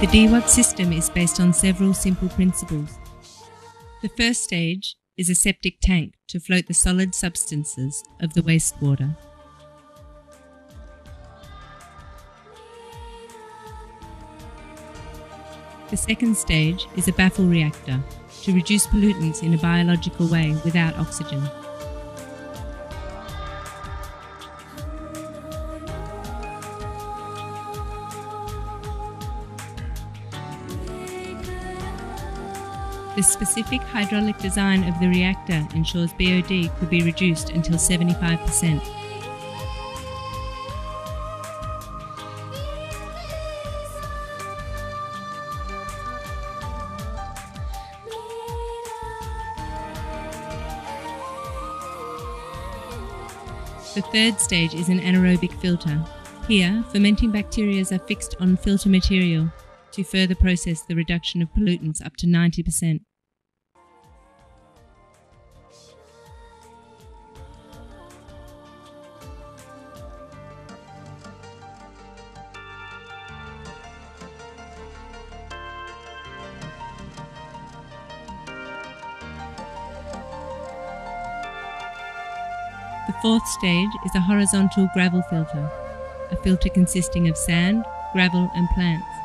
The DEWATS system is based on several simple principles. The first stage is a septic tank to float the solid substances of the wastewater. The second stage is a baffle reactor to reduce pollutants in a biological way without oxygen. The specific hydraulic design of the reactor ensures BOD could be reduced until 75%. The third stage is an anaerobic filter. Here, fermenting bacteria are fixed on filter material to further process the reduction of pollutants up to 90%. The fourth stage is a horizontal gravel filter, a filter consisting of sand, gravel and plants.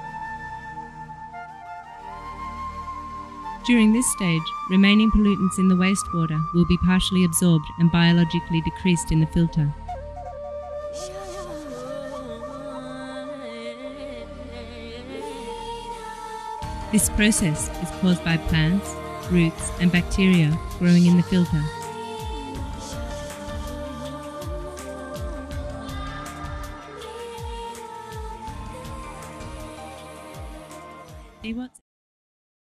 During this stage, remaining pollutants in the wastewater will be partially absorbed and biologically decreased in the filter. This process is caused by plants, roots and bacteria growing in the filter. DEWATS